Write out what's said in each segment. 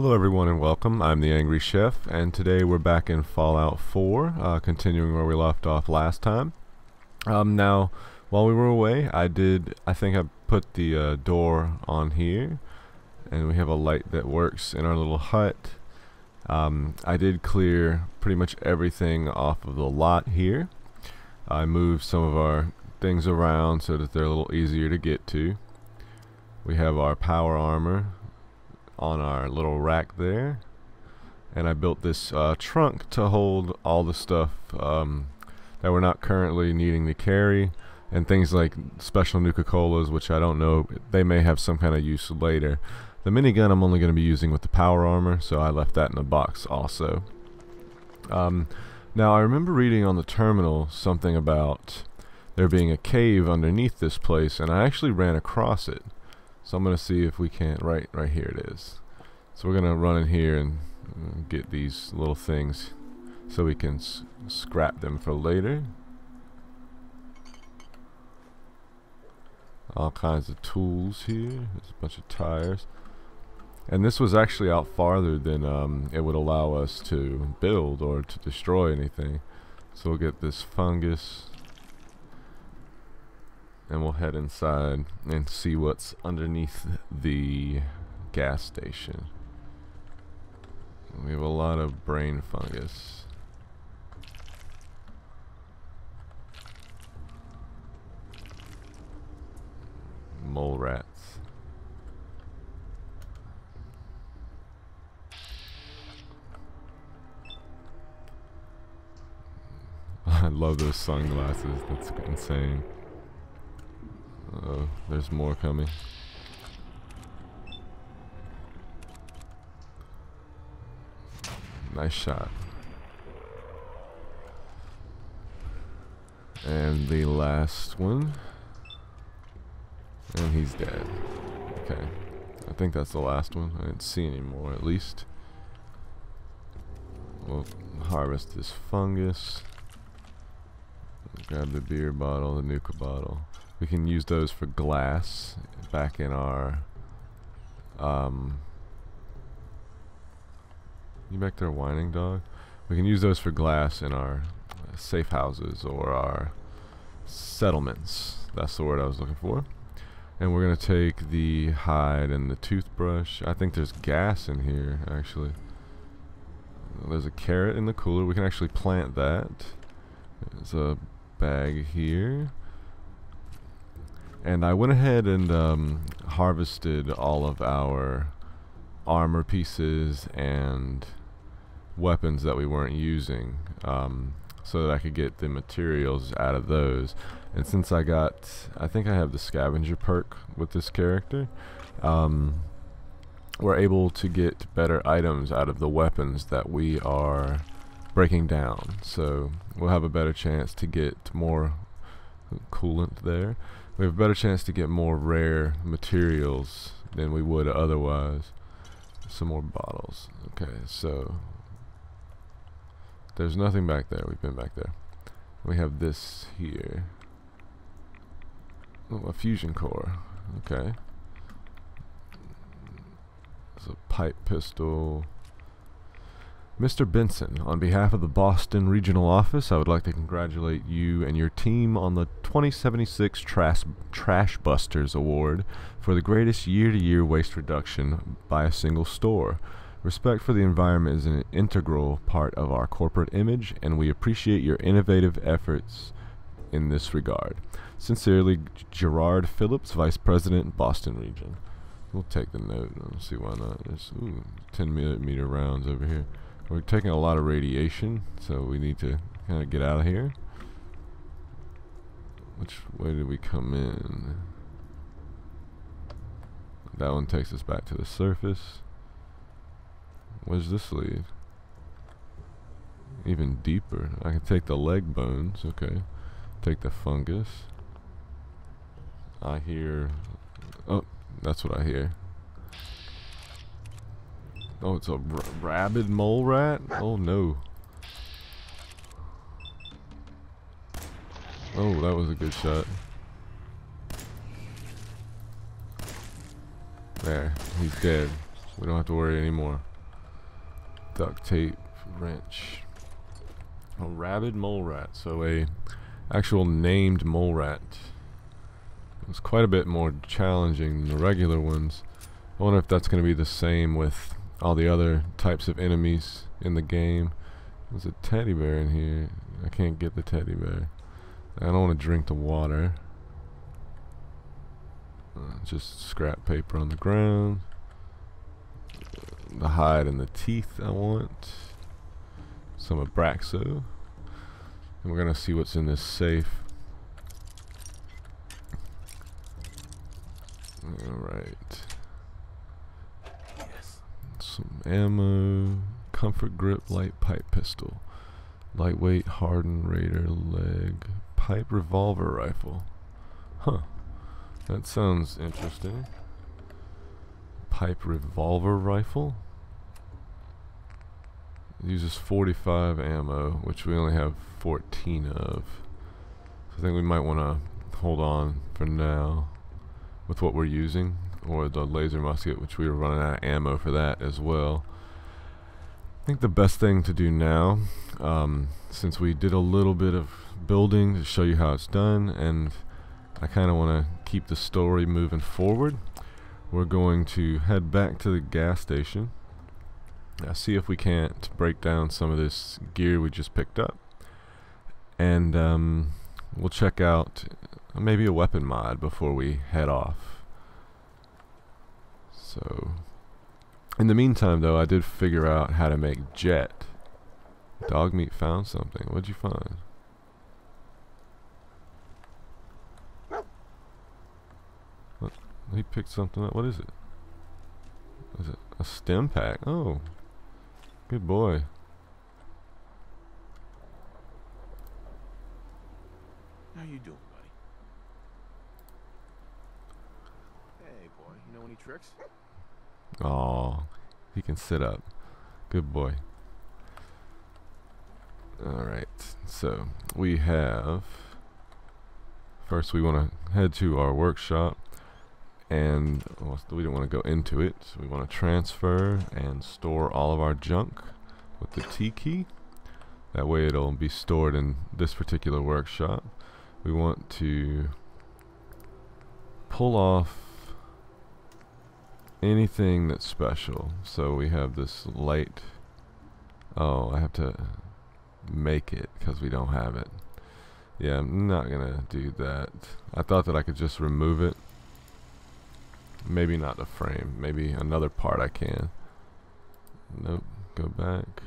Hello everyone and welcome. I'm the Angry Chef and today we're back in Fallout 4, uh, continuing where we left off last time. Um, now, while we were away, I did, I think I put the uh, door on here and we have a light that works in our little hut. Um, I did clear pretty much everything off of the lot here. I moved some of our things around so that they're a little easier to get to. We have our power armor on our little rack there. And I built this uh, trunk to hold all the stuff um, that we're not currently needing to carry. And things like special Nuka-Colas which I don't know they may have some kind of use later. The minigun I'm only going to be using with the power armor so I left that in the box also. Um, now I remember reading on the terminal something about there being a cave underneath this place and I actually ran across it so I'm going to see if we can't, right, right here it is. So we're going to run in here and uh, get these little things so we can scrap them for later. All kinds of tools here. There's a bunch of tires. And this was actually out farther than um, it would allow us to build or to destroy anything. So we'll get this fungus and we'll head inside and see what's underneath the gas station. We have a lot of brain fungus. Mole rats. I love those sunglasses. That's insane. Uh-oh, there's more coming. Nice shot. And the last one. And he's dead. Okay. I think that's the last one. I didn't see any more, at least. We'll harvest this fungus. Grab the beer bottle, the Nuka bottle. We can use those for glass back in our um you back there whining dog? We can use those for glass in our safe houses or our settlements. That's the word I was looking for. And we're going to take the hide and the toothbrush. I think there's gas in here, actually. There's a carrot in the cooler. We can actually plant that. There's a bag here. And I went ahead and um, harvested all of our armor pieces and weapons that we weren't using um, so that I could get the materials out of those. And since I got, I think I have the scavenger perk with this character, um, we're able to get better items out of the weapons that we are breaking down. So we'll have a better chance to get more coolant there. We have a better chance to get more rare materials than we would otherwise. Some more bottles. Okay, so there's nothing back there. We've been back there. We have this here. Oh, a fusion core. Okay. It's a pipe pistol. Mr. Benson, on behalf of the Boston Regional Office, I would like to congratulate you and your team on the 2076 Trash, Trash Busters Award for the greatest year-to-year -year waste reduction by a single store. Respect for the environment is an integral part of our corporate image, and we appreciate your innovative efforts in this regard. Sincerely, Gerard Phillips, Vice President, Boston Region. We'll take the note. See why not. There's ooh, 10 meter rounds over here. We're taking a lot of radiation, so we need to kind of get out of here. Which way did we come in? That one takes us back to the surface. Where's this lead? Even deeper. I can take the leg bones, okay. Take the fungus. I hear... Oh, that's what I hear. Oh, it's a rabid mole rat? Oh no. Oh, that was a good shot. There, he's dead. We don't have to worry anymore. Duct tape, wrench. A rabid mole rat. So a actual named mole rat. It's quite a bit more challenging than the regular ones. I wonder if that's going to be the same with all the other types of enemies in the game. There's a teddy bear in here. I can't get the teddy bear. I don't want to drink the water. Uh, just scrap paper on the ground. The hide and the teeth I want. Some Abraxo. And we're going to see what's in this safe. Alright. Some ammo. Comfort grip light pipe pistol. Lightweight hardened raider leg. Pipe revolver rifle. Huh. That sounds interesting. Pipe revolver rifle. It uses 45 ammo, which we only have 14 of. So I think we might want to hold on for now with what we're using, or the laser musket, which we were running out of ammo for that as well. I think the best thing to do now, um, since we did a little bit of building to show you how it's done, and I kind of want to keep the story moving forward, we're going to head back to the gas station. Now see if we can't break down some of this gear we just picked up. And um, we'll check out maybe a weapon mod before we head off. So, in the meantime though, I did figure out how to make jet. Dogmeat found something. What'd you find? What? He picked something up. What is it? Is it a stim pack? Oh, good boy. How you doing, buddy? Hey, boy. You know any tricks? Oh, he can sit up. Good boy. Alright, so we have. First, we want to head to our workshop, and well, we don't want to go into it. So we want to transfer and store all of our junk with the T key. That way, it'll be stored in this particular workshop. We want to pull off anything that's special. So we have this light. Oh, I have to make it because we don't have it. Yeah, I'm not gonna do that. I thought that I could just remove it. Maybe not the frame. Maybe another part I can. Nope. Go back.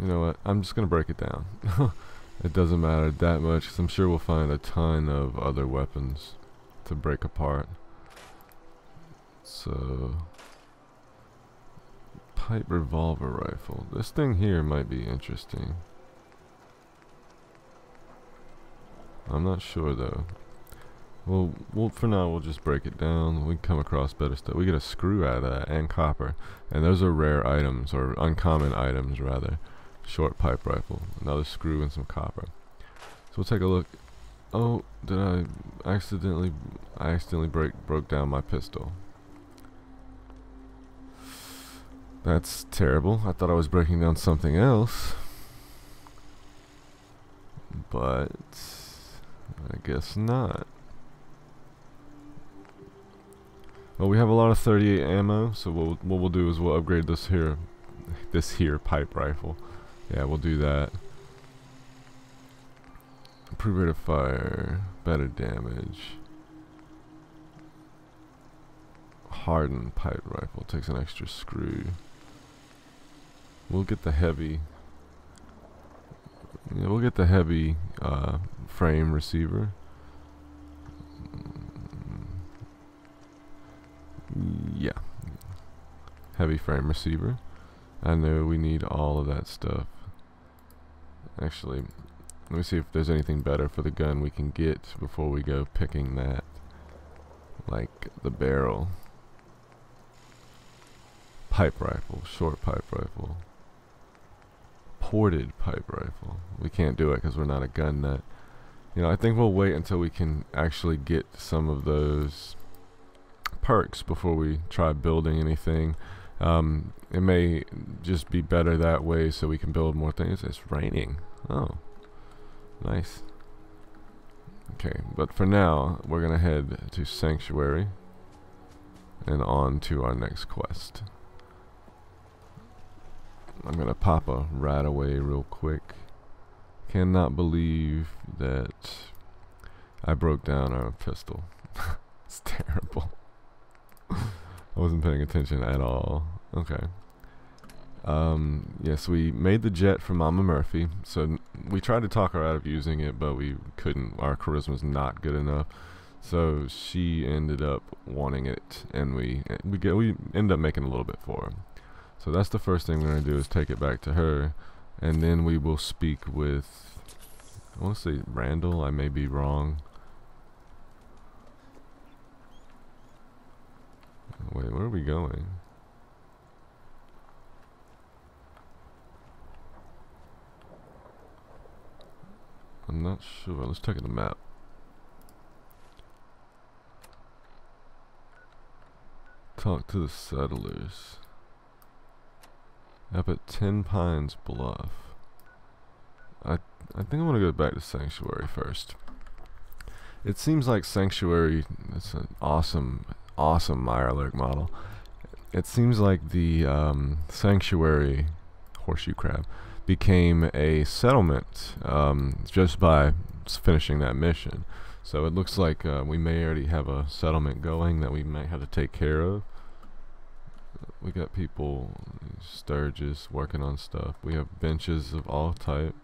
You know what? I'm just gonna break it down. it doesn't matter that much because I'm sure we'll find a ton of other weapons to break apart. So pipe revolver rifle. This thing here might be interesting. I'm not sure though. Well, well, for now we'll just break it down. We come across better stuff. We get a screw out of that and copper, and those are rare items or uncommon items rather. Short pipe rifle, another screw and some copper. So we'll take a look. Oh, did I accidentally? I accidentally break broke down my pistol. That's terrible. I thought I was breaking down something else. But I guess not. Well, we have a lot of 38 ammo, so what, what we'll do is we'll upgrade this here, this here pipe rifle. Yeah, we'll do that. Improve rate of fire, better damage. Hardened pipe rifle takes an extra screw. We'll get the heavy. Yeah, we'll get the heavy uh, frame receiver. Yeah. Heavy frame receiver. I know we need all of that stuff. Actually, let me see if there's anything better for the gun we can get before we go picking that. Like the barrel. Pipe rifle, short pipe rifle ported pipe rifle. We can't do it because we're not a gun nut. you know, I think we'll wait until we can actually get some of those perks before we try building anything. Um, it may just be better that way so we can build more things. It's raining. Oh, nice. Okay, but for now, we're going to head to Sanctuary and on to our next quest. I'm going to pop a RadAway real quick. Cannot believe that I broke down our pistol. it's terrible. I wasn't paying attention at all. Okay. Um, yes, we made the jet for Mama Murphy. So we tried to talk her out of using it, but we couldn't. Our charisma's not good enough. So she ended up wanting it, and we we get we ended up making a little bit for her. So that's the first thing we're gonna do is take it back to her, and then we will speak with. I want to say Randall. I may be wrong. Wait, where are we going? I'm not sure. Let's check the map. Talk to the settlers. Up at Ten Pines Bluff. I I think I want to go back to Sanctuary first. It seems like Sanctuary is an awesome, awesome Mirelurk model. It seems like the um, Sanctuary horseshoe crab became a settlement um, just by finishing that mission. So it looks like uh, we may already have a settlement going that we might have to take care of. We got people, Sturgis, working on stuff. We have benches of all type.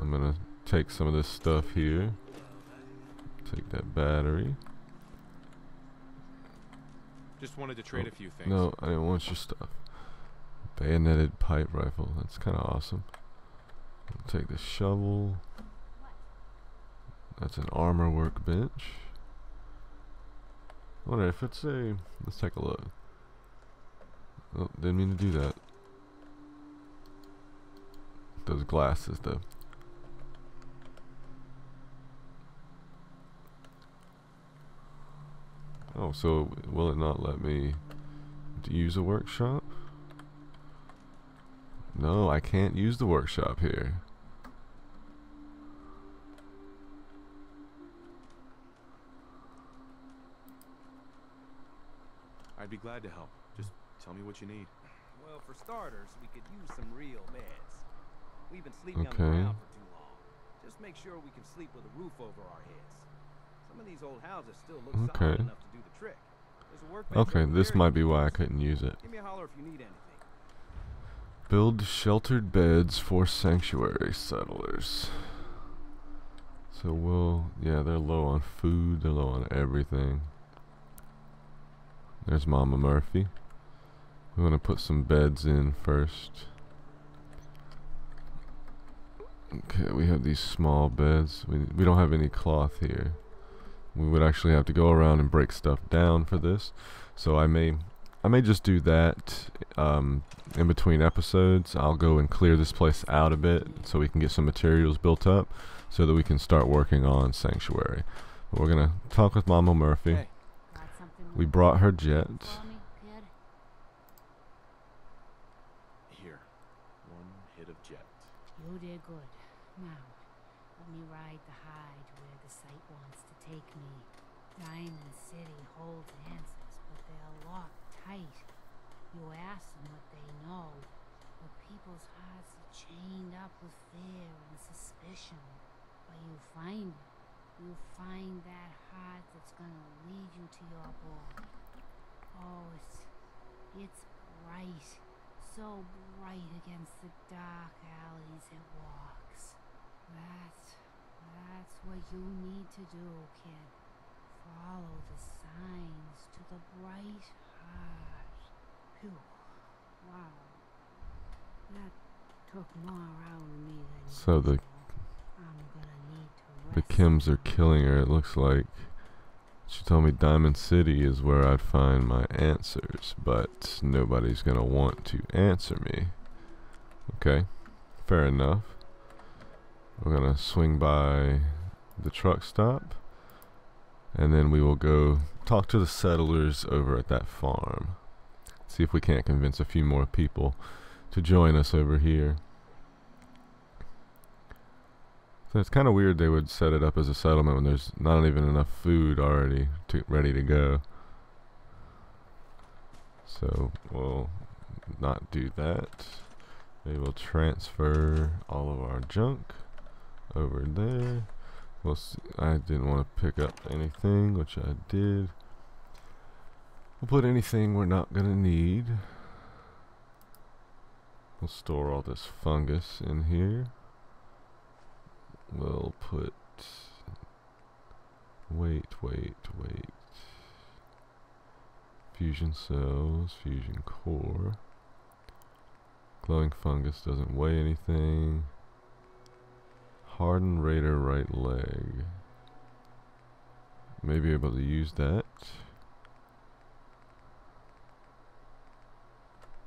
I'm gonna take some of this stuff here. Take that battery. Just wanted to trade Oh, a few things. No, I didn't want your stuff. Bayoneted pipe rifle. That's kind of awesome. I'll take the shovel. That's an armor workbench. I wonder if it's a. Let's take a look. Oh, didn't mean to do that. Those glasses, though. Oh, so will it not let me use a workshop? No, I can't use the workshop here. I'd be glad to help. Just tell me what you need. Well, for starters, we could use some real beds. We've been sleeping on Okay. the ground for too long. Just make sure we can sleep with a roof over our heads. Okay. solid enough to do the trick. There's a workbench Okay, this might be why I couldn't use it. Give me a holler if you need anything. Build sheltered beds for sanctuary settlers. So we'll, yeah, they're low on food, they're low on everything. There's Mama Murphy. We want to put some beds in first. Okay, we have these small beds. We, we don't have any cloth here. We would actually have to go around and break stuff down for this. So I may I may just do that um, in between episodes. I'll go and clear this place out a bit so we can get some materials built up so that we can start working on Sanctuary. But we're going to talk with Mama Murphy. Hey. We brought her doing jet. for me, kid? Here. One hit of jet. You did good. Now, let me ride the hide where the sight wants to take me. Diamond City holds answers, but they're locked tight. You ask them what they know, but people's hearts are chained up with fear and suspicion. But you find it. You find that heart that's gonna lead you to your boy. Oh, it's it's bright, so bright against the dark alleys it walks. That's that's what you need to do, kid. Follow the signs to the bright heart. Phew. Wow. That took more out of me than So the- I'm gonna need to The chems are killing her, it looks like. She told me Diamond City is where I'd find my answers, but nobody's gonna want to answer me. Okay, fair enough. We're gonna swing by the truck stop, and then we will go talk to the settlers over at that farm. See if we can't convince a few more people to join us over here. So it's kind of weird they would set it up as a settlement when there's not even enough food already to ready to go. So we'll not do that. We will transfer all of our junk over there. We'll see. I didn't want to pick up anything, which I did. We'll put anything we're not gonna need. We'll store all this fungus in here. We'll put. Wait, wait, wait. Fusion cells, fusion core. Glowing fungus doesn't weigh anything. Hardened raider right leg. Maybe able to use that.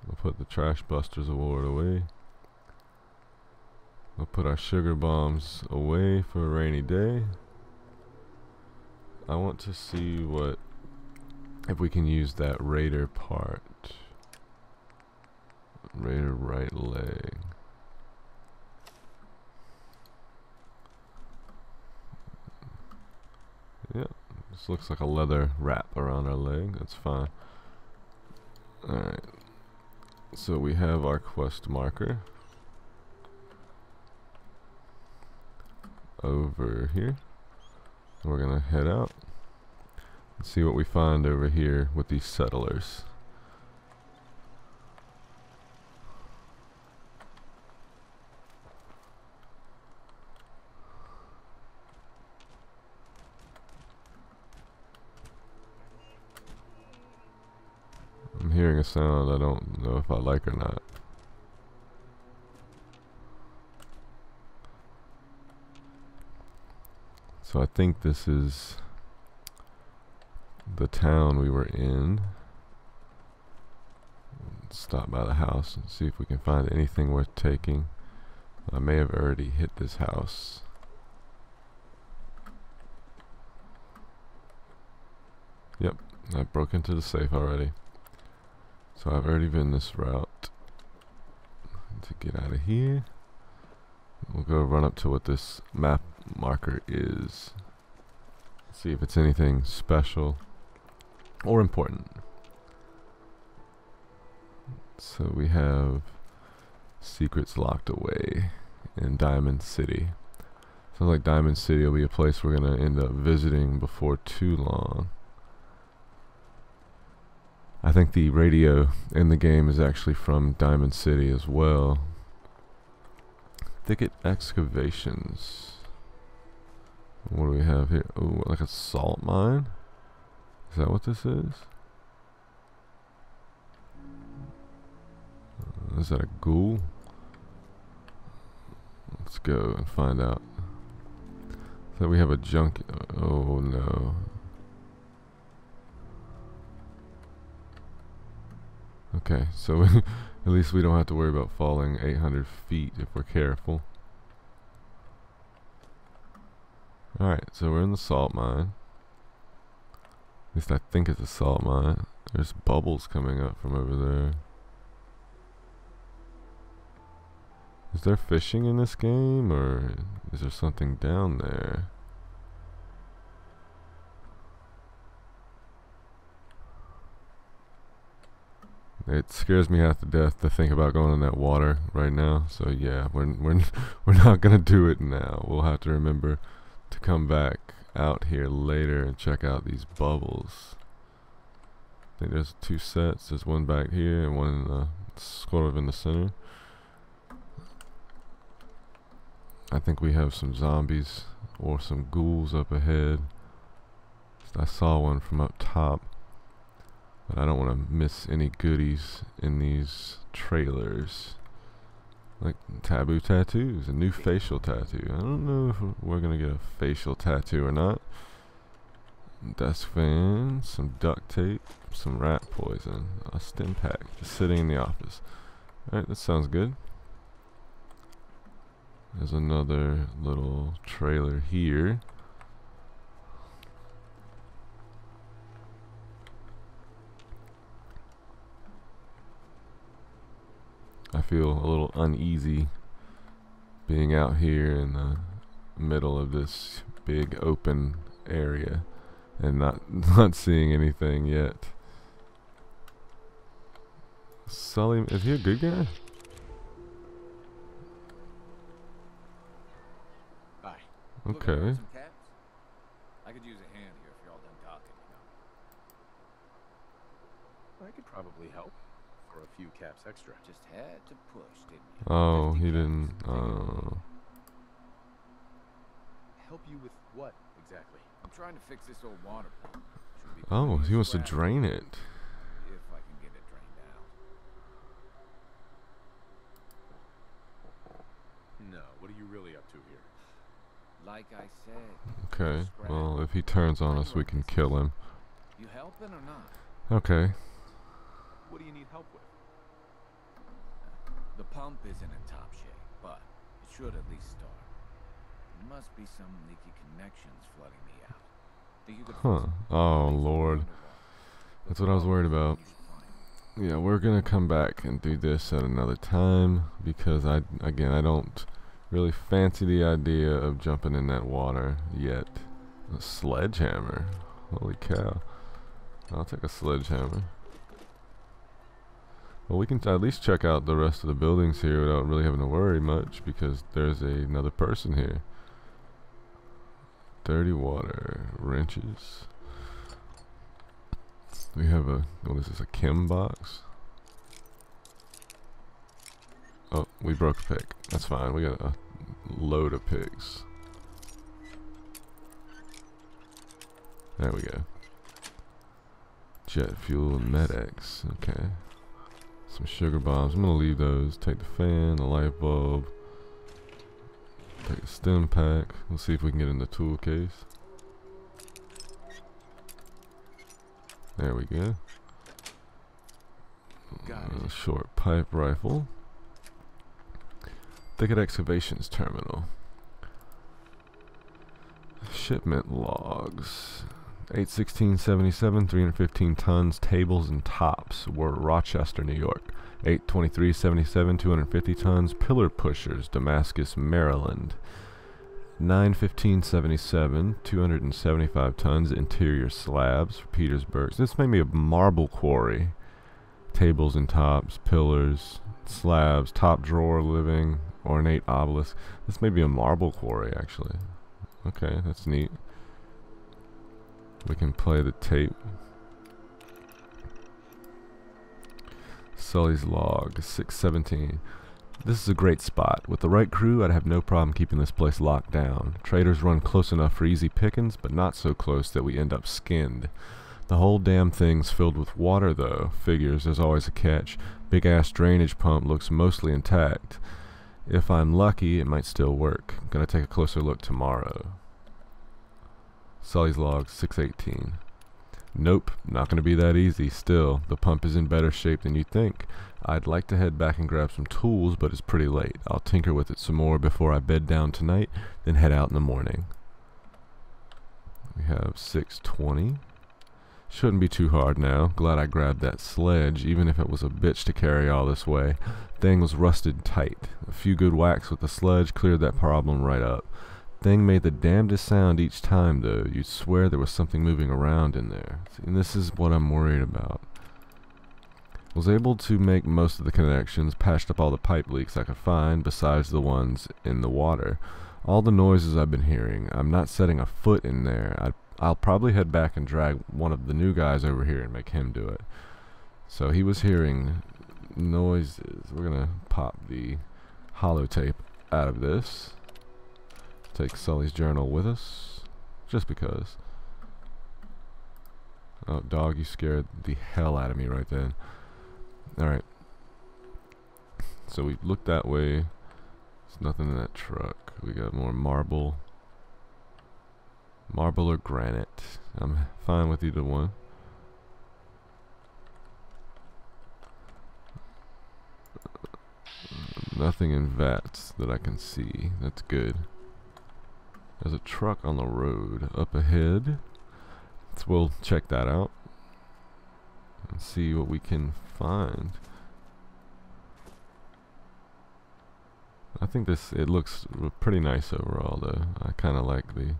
We'll put the Trash Busters award away. We'll put our sugar bombs away for a rainy day. I want to see what if we can use that raider part. Raider right leg. Yeah, this looks like a leather wrap around our leg. That's fine. Alright. So we have our quest marker. Over here. We're gonna head out and see what we find over here with these settlers. I'm hearing a sound I don't know if I like or not. So I think this is the town we were in. Stop by the house and see if we can find anything worth taking. I may have already hit this house. Yep, I broke into the safe already. So I've already been this route. To get out of here. We'll go run up to what this map marker is. See if it's anything special or important. So we have secrets locked away in Diamond City. Sounds like Diamond City will be a place we're going to end up visiting before too long. I think the radio in the game is actually from Diamond City as well. Thicket excavations. What do we have here? Oh, like a salt mine? Is that what this is? Uh, is that a ghoul? Let's go and find out. So we have a junk. Oh no. Okay, so at least we don't have to worry about falling 800 feet if we're careful. Alright, so we're in the salt mine. At least I think it's a salt mine. There's bubbles coming up from over there. Is there fishing in this game, or is there something down there? It scares me half to death to think about going in that water right now. So yeah, we're we're we're not gonna do it now. We'll have to remember to come back out here later and check out these bubbles. I think there's two sets. There's one back here and one in the sort of in the center. I think we have some zombies or some ghouls up ahead. I saw one from up top. But I don't want to miss any goodies in these trailers. Like taboo tattoos, a new facial tattoo. I don't know if we're gonna get a facial tattoo or not. Desk fan, some duct tape, some rat poison, a stim pack, just sitting in the office. Alright, that sounds good. There's another little trailer here. I feel a little uneasy being out here in the middle of this big open area and not not seeing anything yet. Sully, is he a good guy? Bye. Looking for Okay. some caps? I could use a hand here if you're all done talking, you know. I could probably help for a few caps extra. Just had to push, didn't you? Oh, he didn't. Take Uh, Help you with what exactly? I'm trying to fix this old water pump. Oh, pretty he wants to drain it. If I can get it drained out. No, what are you really up to here? Like I said, Okay. Well, if he turns on us, we can kill him. you helping or not? Okay. What do you need help with? The pump isn't in top shape, but it should at least start. There must be some leaky connections flooding me out. Think you could Huh. Oh, Lord. That's what I was worried about. You should find Yeah, we're gonna come back and do this at another time because I, again, I don't really fancy the idea of jumping in that water yet. A sledgehammer. Holy cow. I'll take a sledgehammer. Well, we can at least check out the rest of the buildings here without really having to worry much because there's a, another person here. Dirty water, wrenches. We have a, oh, what is this, a chem box? Oh, we broke a pick. That's fine. We got a load of picks. There we go. Jet fuel and Med-X. Okay. Some sugar bombs. I'm gonna leave those. Take the fan, the light bulb. Take the stim pack. Let's see if we can get in the tool case. There we go. A uh, short pipe rifle. Thicket Excavations Terminal. Shipment logs. 81677, 315 tons, tables and tops were Rochester, New York. 82377, 250 tons, pillar pushers, Damascus, Maryland. 91577, 275 tons, interior slabs, Petersburg. This may be a marble quarry. Tables and tops, pillars, slabs, top drawer living, ornate obelisk. This may be a marble quarry, actually. Okay, that's neat. We can play the tape. Sully's log, 617. This is a great spot. With the right crew, I'd have no problem keeping this place locked down. Traders run close enough for easy pickings, but not so close that we end up skinned. The whole damn thing's filled with water, though. Figures, there's always a catch. Big ass drainage pump looks mostly intact. If I'm lucky, it might still work. Gonna take a closer look tomorrow. Sully's log 618. Nope, not gonna be that easy. Still, the pump is in better shape than you think. I'd like to head back and grab some tools, but it's pretty late. I'll tinker with it some more before I bed down tonight, then head out in the morning. We have 620. Shouldn't be too hard now. Glad I grabbed that sledge, even if it was a bitch to carry all this way. Thing was rusted tight. A few good whacks with the sledge cleared that problem right up. Thing made the damnedest sound each time, though. You'd swear there was something moving around in there. See, and this is what I'm worried about. Was able to make most of the connections, patched up all the pipe leaks I could find, besides the ones in the water. All the noises I've been hearing, I'm not setting a foot in there. I'd, I'll probably head back and drag one of the new guys over here and make him do it. So he was hearing noises. We're gonna pop the holotape out of this. Take Sully's journal with us, just because. Oh, dog, you scared the hell out of me right then. Alright. So we looked that way. There's nothing in that truck. We got more marble. Marble or granite. I'm fine with either one. Nothing in vats that I can see. That's good. There's a truck on the road up ahead. So we'll check that out and see what we can find. I think this it looks pretty nice overall though. I kind of like the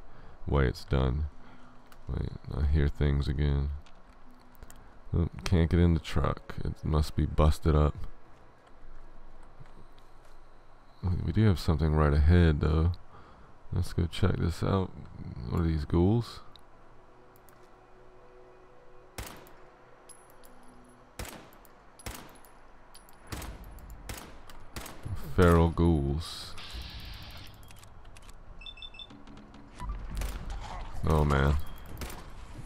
way it's done. Wait, I hear things again. Can't get in the truck. It must be busted up. We do have something right ahead though. Let's go check this out. What are these ghouls? Feral ghouls. Oh man.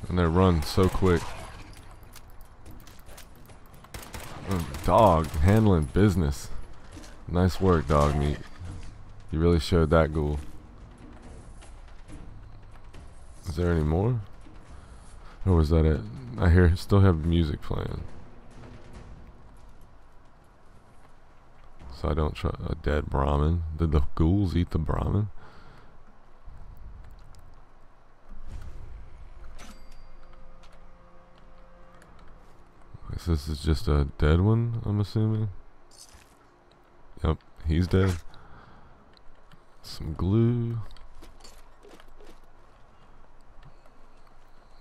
And they run so quick. Oh, dog handling business. Nice work, Dogmeat. You really showed that ghoul. Is there any more? Or was that it? I hear still have music playing. So I don't try a dead Brahmin. Did the ghouls eat the Brahmin? This is just a dead one, I'm assuming. Yep, he's dead. Some glue.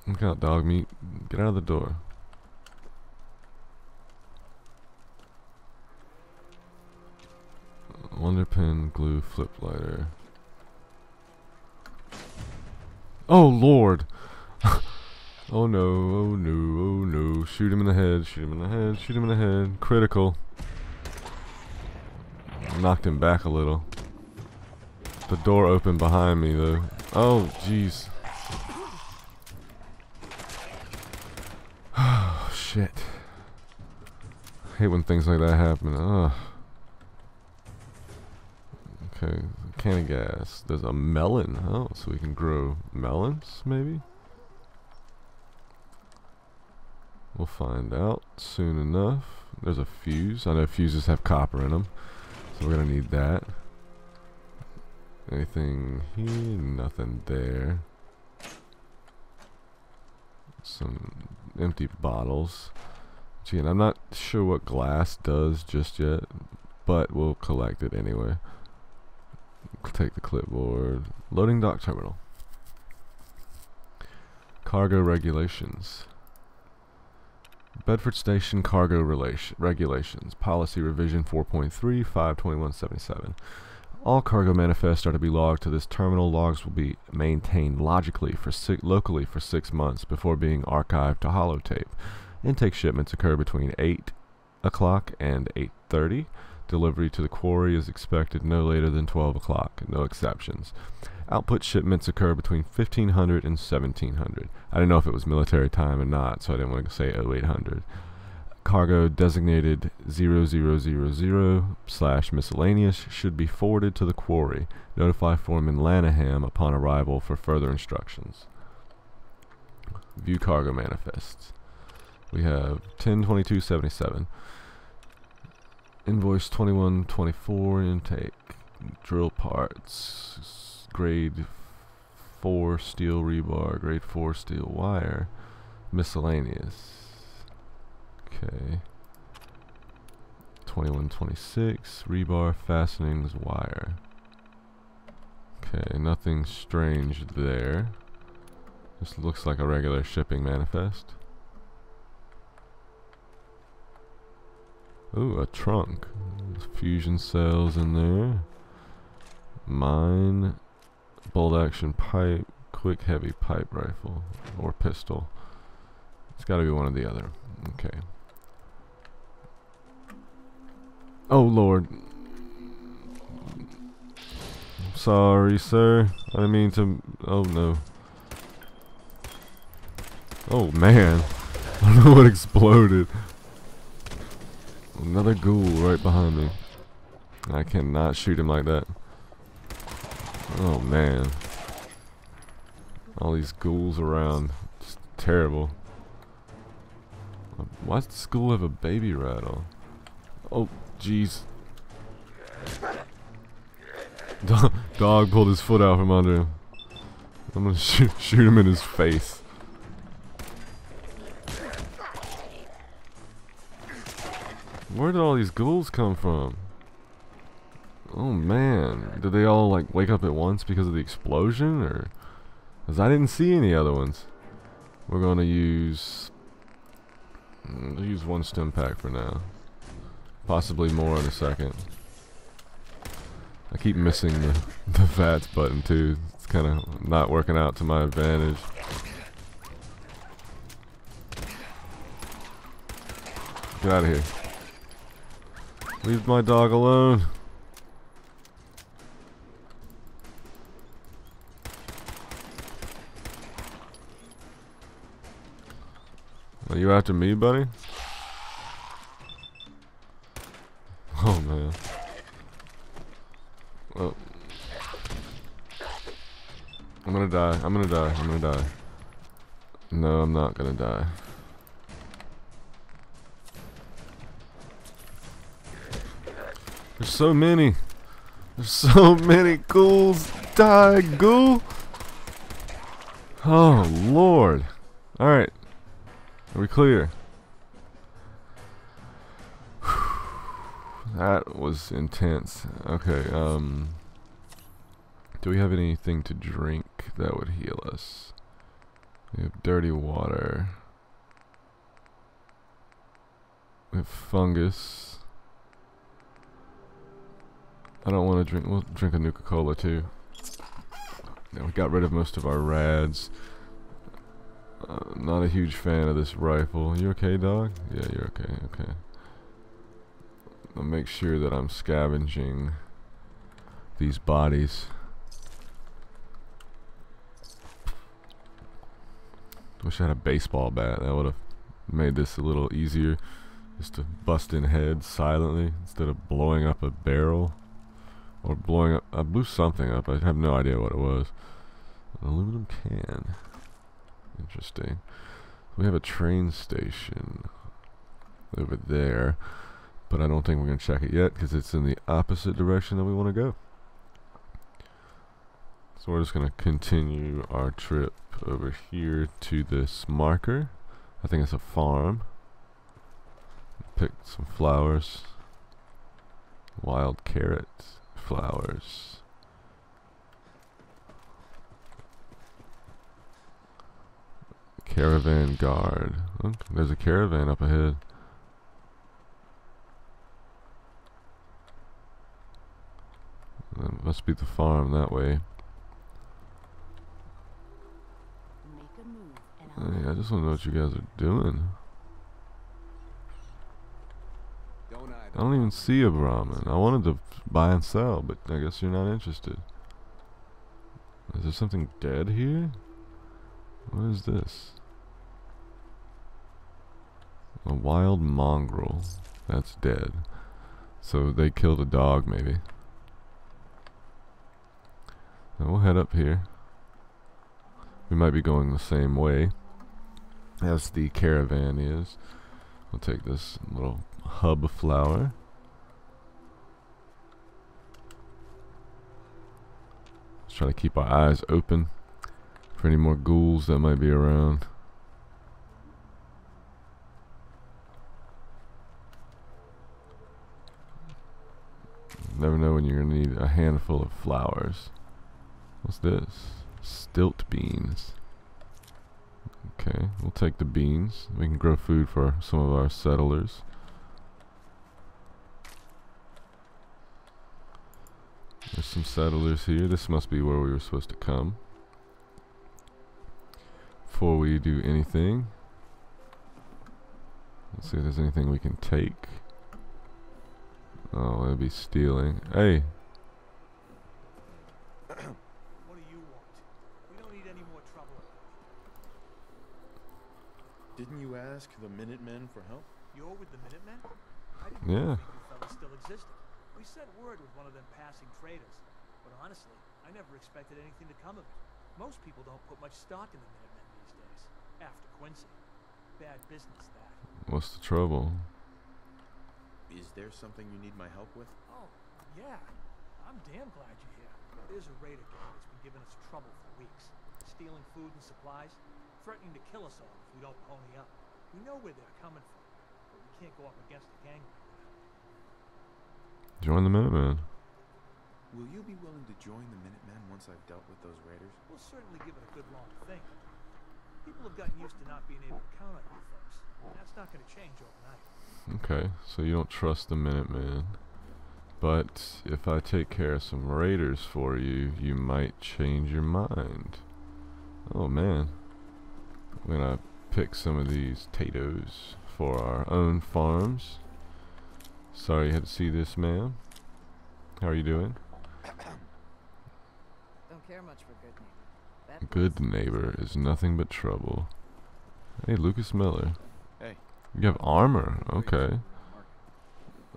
Look out, Dogmeat. Get out of the door. Wonder pen, glue, flip lighter. Oh lord! oh no, oh no, oh no. Shoot him in the head, shoot him in the head, shoot him in the head. Critical. Knocked him back a little. The door opened behind me though. Oh, jeez. Shit. hate when things like that happen. Ugh. Okay, can of gas. There's a melon. Oh, so we can grow melons, maybe? We'll find out soon enough. There's a fuse. I know fuses have copper in them, so we're gonna need that. Anything here? Nothing there. Some empty bottles. Gee, and I'm not sure what glass does just yet, but we'll collect it anyway. Take the clipboard. Loading dock terminal. Cargo regulations. Bedford Station Cargo Regulations. Policy Revision 4.3, 52177. All cargo manifests are to be logged to this terminal. Logs will be maintained logically for locally for six months before being archived to holotape. Intake shipments occur between 8 o'clock and 8.30. Delivery to the quarry is expected no later than 12 o'clock, no exceptions. Output shipments occur between 1500 and 1700. I didn't know if it was military time or not, so I didn't want to say 0800. Cargo designated 0000 slash miscellaneous should be forwarded to the quarry. Notify Foreman Lanaham upon arrival for further instructions. View cargo manifests. We have 102277. Invoice 2124 intake. Drill parts. Grade 4 steel rebar. Grade 4 steel wire. Miscellaneous. Okay. 2126. Rebar fastenings wire. Okay, nothing strange there. This looks like a regular shipping manifest. Ooh, a trunk. There's fusion cells in there. Mine. Bolt action pipe. Quick heavy pipe rifle. Or pistol. It's gotta be one or the other. Okay. Oh lord. Sorry, sir. I mean to. Oh no. Oh man. I don't know what exploded. Another ghoul right behind me. I cannot shoot him like that. Oh man. All these ghouls around. Just terrible. Why does the school have a baby rattle? Oh, jeez. Dog, pulled his foot out from under him. I'm gonna shoot, shoot him in his face. Where did all these ghouls come from? Oh man, did they all like wake up at once because of the explosion, or? Cause I didn't see any other ones. We're gonna use. mm, use one stim pack for now. Possibly more in a second. I keep missing the the VATS button too. It's kind of not working out to my advantage. Get out of here. Leave my dog alone. Are you after me, buddy? Oh man. Oh. I'm gonna die. I'm gonna die. I'm gonna die. No, I'm not gonna die. There's so many. There's so many ghouls. Die, ghoul. Oh, Lord. Alright. Are we clear? That was intense. Okay, um... Do we have anything to drink that would heal us? We have dirty water. We have fungus. I don't want to drink. We'll drink a Nuka Cola too. Yeah, we got rid of most of our rads. Uh, not a huge fan of this rifle. You okay, dog? Yeah, you're okay. Okay. I'll make sure that I'm scavenging these bodies. Wish I had a baseball bat. That would have made this a little easier. Just to bust in heads silently instead of blowing up a barrel. Or blowing up. I blew something up. I have no idea what it was. An aluminum can. Interesting. We have a train station over there. But I don't think we're going to check it yet because it's in the opposite direction that we want to go. So we're just going to continue our trip over here to this marker. I think it's a farm. Pick some flowers. Wild carrots. Flowers. Caravan guard. Look, there's a caravan up ahead. That must be the farm that way. Make a move, and I'll Hey, I just want to know what you guys are doing. I don't even see a Brahmin. I wanted to buy and sell, but I guess you're not interested. Is there something dead here? What is this? A wild mongrel. That's dead. So they killed a dog, maybe. Now we'll head up here. We might be going the same way as the caravan is. We'll take this little Hubflower. Let's try to keep our eyes open for any more ghouls that might be around. Never know when you're gonna need a handful of flowers. What's this? Silt beans. Okay, we'll take the beans. We can grow food for some of our settlers. There's some settlers here. This must be where we were supposed to come. Before we do anything, let's see if there's anything we can take. Oh, that'd be stealing. Hey, What do you want? We don't need any more trouble. Didn't you ask the Minutemen for help? You're with the Minutemen? I didn't Yeah. think you fellas still existed. We sent word with one of them passing traders. But honestly, I never expected anything to come of it. Most people don't put much stock in the Minutemen these days. After Quincy. Bad business, that. what's the trouble? Is there something you need my help with? Oh, yeah. I'm damn glad you're here. There's a raider gang that's been giving us trouble for weeks. Stealing food and supplies, threatening to kill us all if we don't pony up. We know where they're coming from, but we can't go up against a gang like that. Join the Minutemen. Will you be willing to join the Minutemen once I've dealt with those raiders? We'll certainly give it a good long think. People have gotten used to not being able to count on you folks. And that's not going to change overnight. Okay, so you don't trust the Minutemen. But if I take care of some raiders for you, you might change your mind. Oh man. I'm gonna pick some of these potatoes for our own farms. Sorry you had to see this, ma'am. How are you doing? Don't care much for Goodneighbor. That Goodneighbor is nothing but trouble. Hey, Lucas Miller. Hey. You have armor. Okay.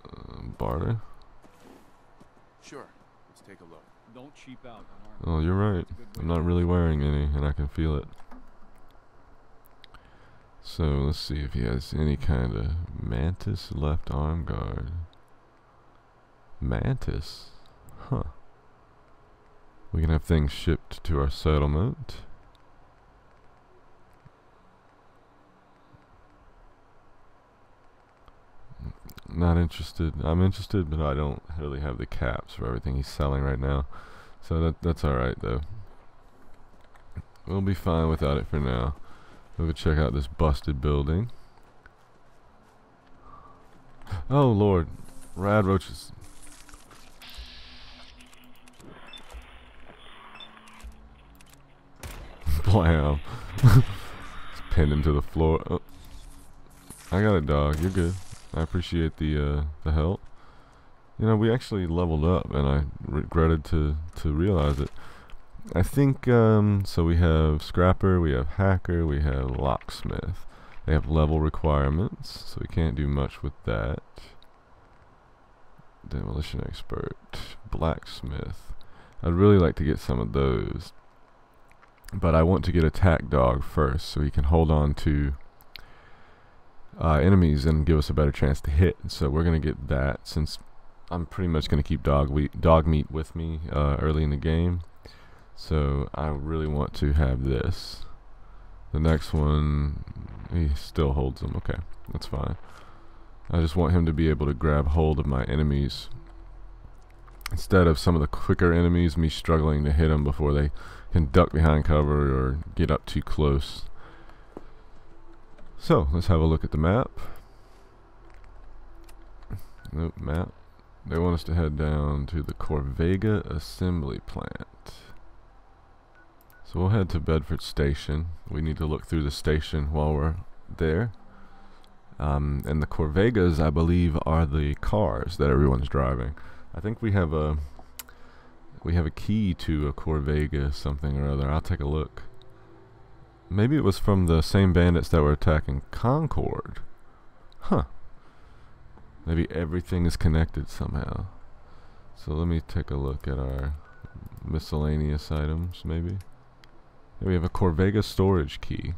Uh, barter. Sure. Let's take a look. Don't cheap out. Oh, you're right. It's a good way I'm not really wearing any, and I can feel it. So let's see if he has any kind of mantis left arm guard. Mantis? Huh. We can have things shipped to our settlement. Not interested. I'm interested, but I don't really have the caps for everything he's selling right now. So that that's alright though. We'll be fine without it for now. We'll go check out this busted building. Oh lord. Rad roaches. Blam. it's pinned into the floor. Oh. I got a dog. You're good. I appreciate the uh, the help. You know, we actually leveled up, and I regretted to to realize it. I think um, so. We have scrapper, we have hacker, we have locksmith. They have level requirements, so we can't do much with that. Demolition expert, blacksmith. I'd really like to get some of those, but I want to get attack dog first, so he can hold on to uh, enemies and give us a better chance to hit. So we're gonna get that since I'm pretty much gonna keep dog Dogmeat with me uh, early in the game. So I really want to have this. The next one, he still holds them. Okay, that's fine. I just want him to be able to grab hold of my enemies instead of some of the quicker enemies, me struggling to hit them before they can duck behind cover or get up too close. So let's have a look at the map. Nope, map. They want us to head down to the Corvega Assembly Plant. So we'll head to Bedford Station. We need to look through the station while we're there. Um, and the Corvegas, I believe, are the cars that everyone's driving. I think we have a we have a key to a Corvega something or other. I'll take a look. Maybe it was from the same bandits that were attacking Concord. Huh. Maybe everything is connected somehow. So let me take a look at our miscellaneous items, maybe. We have a Corvega storage key.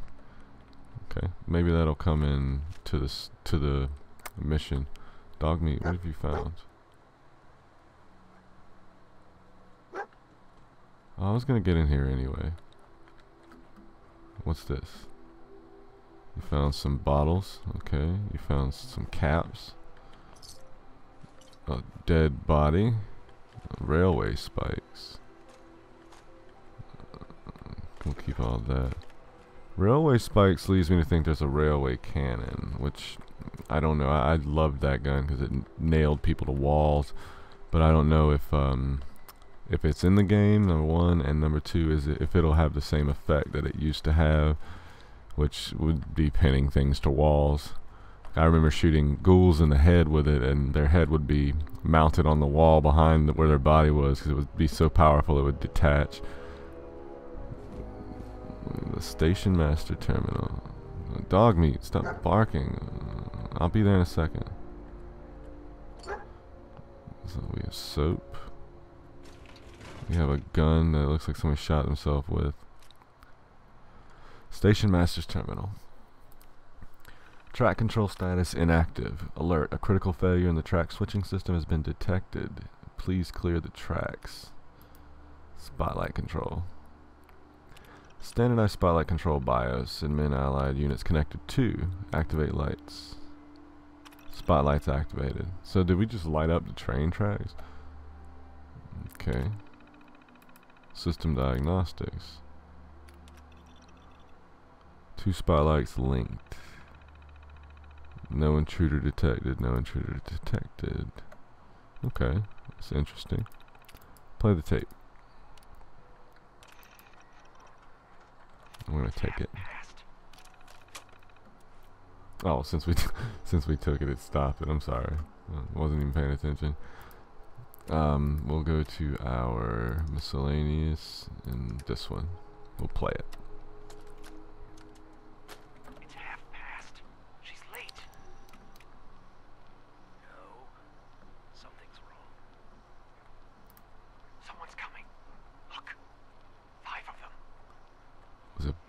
Okay, maybe that'll come in to this to the mission. Dogmeat. What have you found? Oh, I was gonna get in here anyway. What's this? You found some bottles. Okay. You found some caps. A dead body. Railway spikes. We'll keep all that. Railway spikes leads me to think there's a railway cannon, which I don't know. I, I loved that gun because it nailed people to walls, but I don't know if um, if it's in the game. Number one, and number two is if it'll have the same effect that it used to have, which would be pinning things to walls. I remember shooting ghouls in the head with it, and their head would be mounted on the wall behind where their body was because it would be so powerful it would detach. The station master terminal. Dogmeat, stop barking. I'll be there in a second. So we have soap. We have a gun that looks like someone shot himself with. Station master's terminal. Track control status inactive. Alert. A critical failure in the track switching system has been detected. Please clear the tracks. Spotlight control. Standardized spotlight control BIOS. Admin allied units connected to. Activate lights. Spotlights activated. So did we just light up the train tracks? Okay. System diagnostics. Two spotlights linked. No intruder detected, no intruder detected. Okay, that's interesting. Play the tape. I'm gonna take it. Oh, since we since we took it, it stopped it. I'm sorry, I wasn't even paying attention. Um, we'll go to our miscellaneous and this one. We'll play it. It's half past. She's late. No. Something's wrong. Someone's coming. Look. Five of them. There's a body here. Trap. Damn it. They've got us surrounded. What do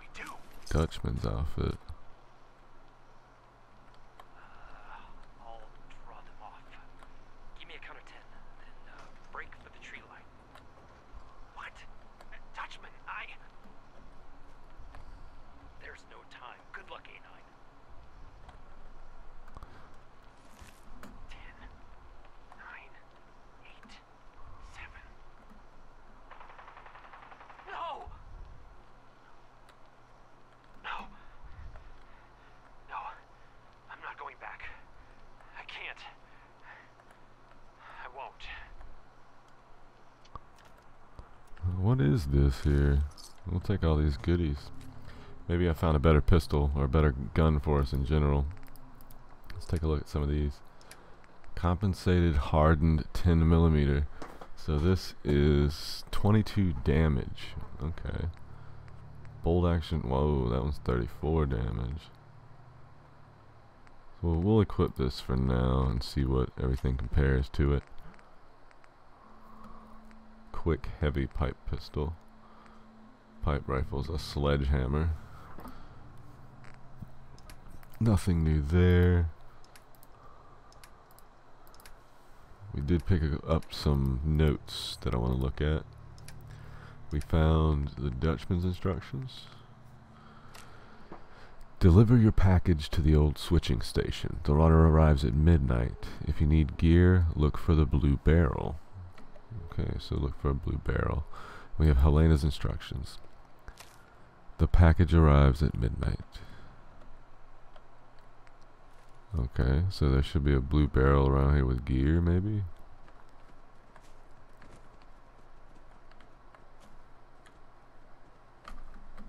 we do? Dutchman's outfit. Uh, I'll draw them off. Give me a count of ten, then uh, break for the tree line. What? Uh, Dutchman, I. There's no time. Good luck, A9. Ten, nine, eight, seven. No! No. No. I'm not going back. I can't. I won't. What is this here? We'll take all these goodies. Maybe I found a better pistol or a better gun for us in general. Let's take a look at some of these. Compensated hardened 10 millimeter. So this is 22 damage. Okay. Bolt action. Whoa, that one's 34 damage. So we'll equip this for now and see what everything compares to it. Quick heavy pipe pistol. Pipe rifle's a sledgehammer. Nothing new there. We did pick up some notes that I want to look at. We found the Dutchman's instructions. Deliver your package to the old switching station. The runner arrives at midnight. If you need gear, look for the blue barrel. Okay, so look for a blue barrel. We have Helena's instructions. The package arrives at midnight. Okay, so there should be a blue barrel around here with gear, maybe?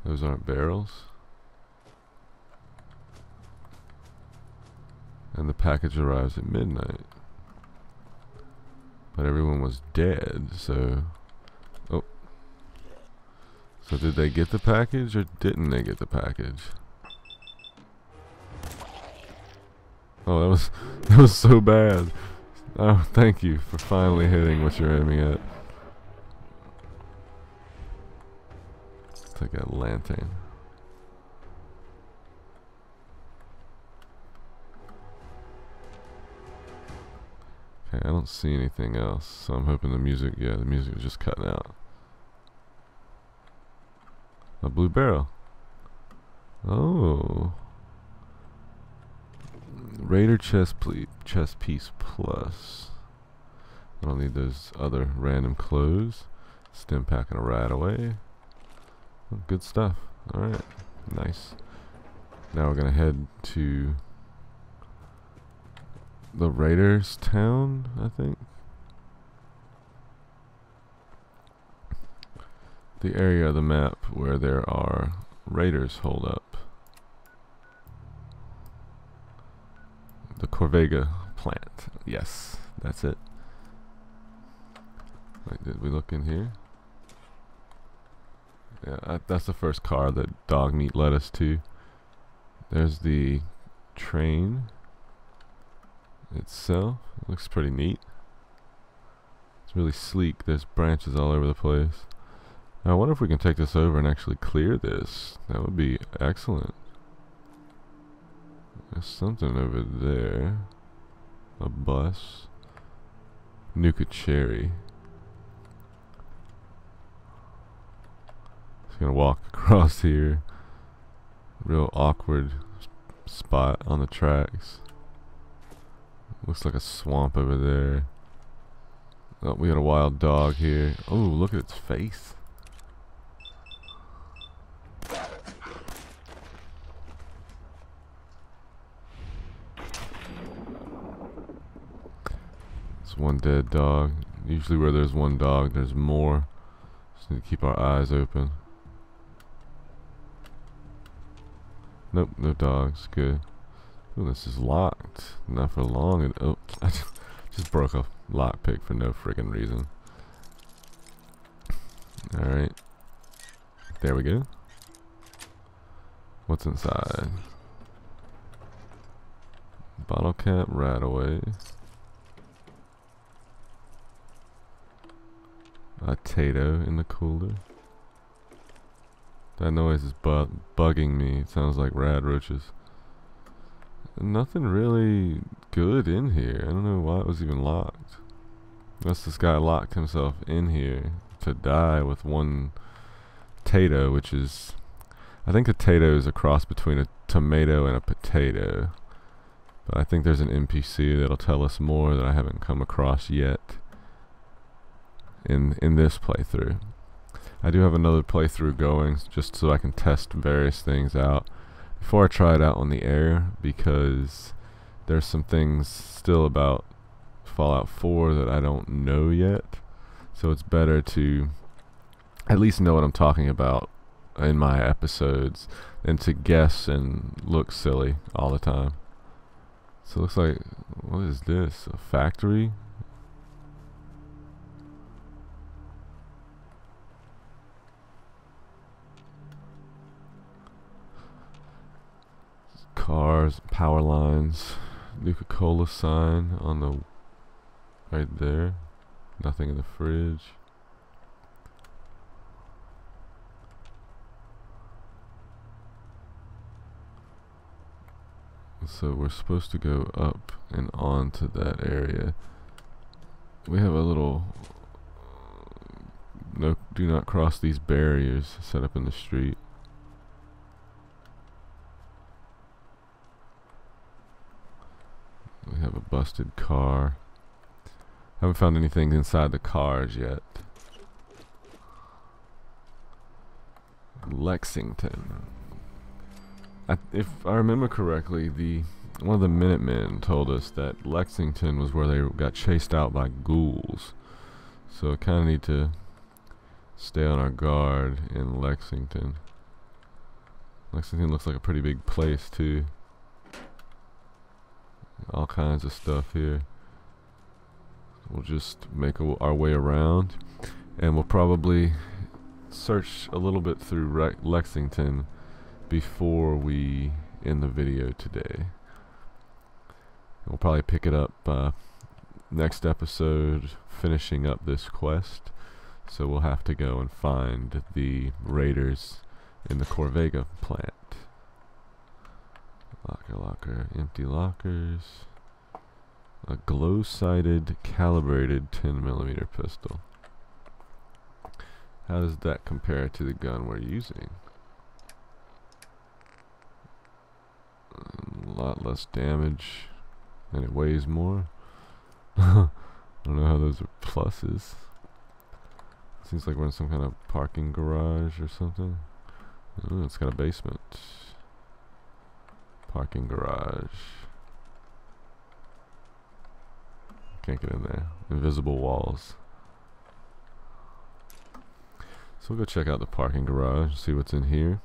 Those aren't barrels. And the package arrives at midnight. But everyone was dead, so... So did they get the package, or didn't they get the package? Oh, that was that was so bad. Oh, thank you for finally hitting what you're aiming at. Take a lantern. Okay, I don't see anything else, so I'm hoping the music, yeah, the music was just cutting out. A blue barrel. Oh. Raider chest, ple chest piece plus. I don't need those other random clothes. Stim pack and a RadAway. Good stuff. Alright. Nice. Now we're gonna head to the Raiders town, I think. The area of the map where there are Raiders hold up. The Corvega plant. Yes, that's it. Wait, did we look in here? Yeah, that's the first car that Dogmeat led us to. There's the train itself. It looks pretty neat. It's really sleek. There's branches all over the place. I wonder if we can take this over and actually clear this. That would be excellent. There's something over there. A bus. Nuka Cherry. Just gonna walk across here. Real awkward spot on the tracks. Looks like a swamp over there. Oh, we got a wild dog here. Oh, look at its face. One dead dog. Usually where there's one dog, there's more. Just need to keep our eyes open. Nope, no dogs. Good. Ooh, this is locked. Not for long. And, oh, I just broke a lockpick for no freaking reason. Alright. There we go. What's inside? Bottle cap, RadAway. A Tato in the cooler. That noise is bu bugging me. It sounds like rad roaches. Nothing really good in here. I don't know why it was even locked. Unless this guy locked himself in here to die with one Tato, which is... I think a Tato is a cross between a tomato and a potato. But I think there's an NPC that'll tell us more that I haven't come across yet in in this playthrough. I do have another playthrough going just so I can test various things out before I try it out on the air because there's some things still about Fallout 4 that I don't know yet. So it's better to at least know what I'm talking about in my episodes than to guess and look silly all the time. So it looks like, what is this? A factory? Cars, power lines, Nuka-Cola sign on the right there. Nothing in the fridge. So we're supposed to go up and on to that area. We have a little uh, no do not cross these barriers set up in the street. We have a busted car. Haven't found anything inside the cars yet. Lexington. I, if I remember correctly, the one of the Minutemen told us that Lexington was where they got chased out by ghouls. So I kind of need to stay on our guard in Lexington. Lexington looks like a pretty big place too all kinds of stuff here. We'll just make a, our way around and we'll probably search a little bit through Re Lexington before we end the video today. We'll probably pick it up uh, next episode finishing up this quest. So we'll have to go and find the raiders in the Corvega plant Locker, locker, empty lockers. A glow-sighted, calibrated 10mm pistol. How does that compare to the gun we're using? A lot less damage, and it weighs more. I don't know how those are pluses. Seems like we're in some kind of parking garage or something. Ooh, it's got a basement. Parking garage. Can't get in there. Invisible walls. So we'll go check out the parking garage, see what's in here.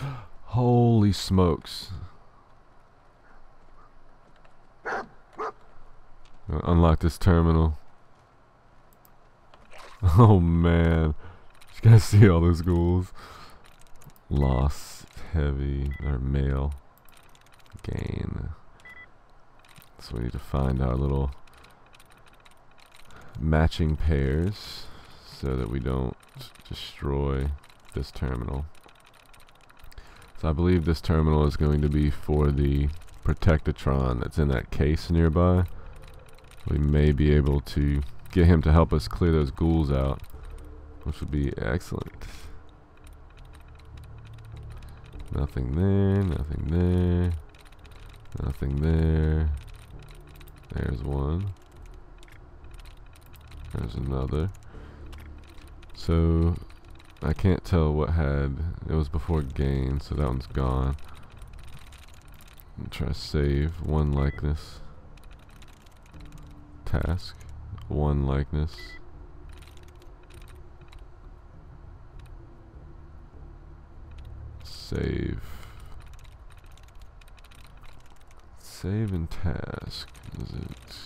Holy smokes. Unlock this terminal. Oh man. You guys see all those ghouls? Loss heavy or male gain. So we need to find our little matching pairs so that we don't destroy this terminal. So I believe this terminal is going to be for the Protectatron that's in that case nearby. We may be able to get him to help us clear those ghouls out which would be excellent Nothing there, nothing there. Nothing there. There's one. There's another. So I can't tell what had it was before gain, so that one's gone. try to save one likeness. Task. One likeness. Save. Save and task. Is it?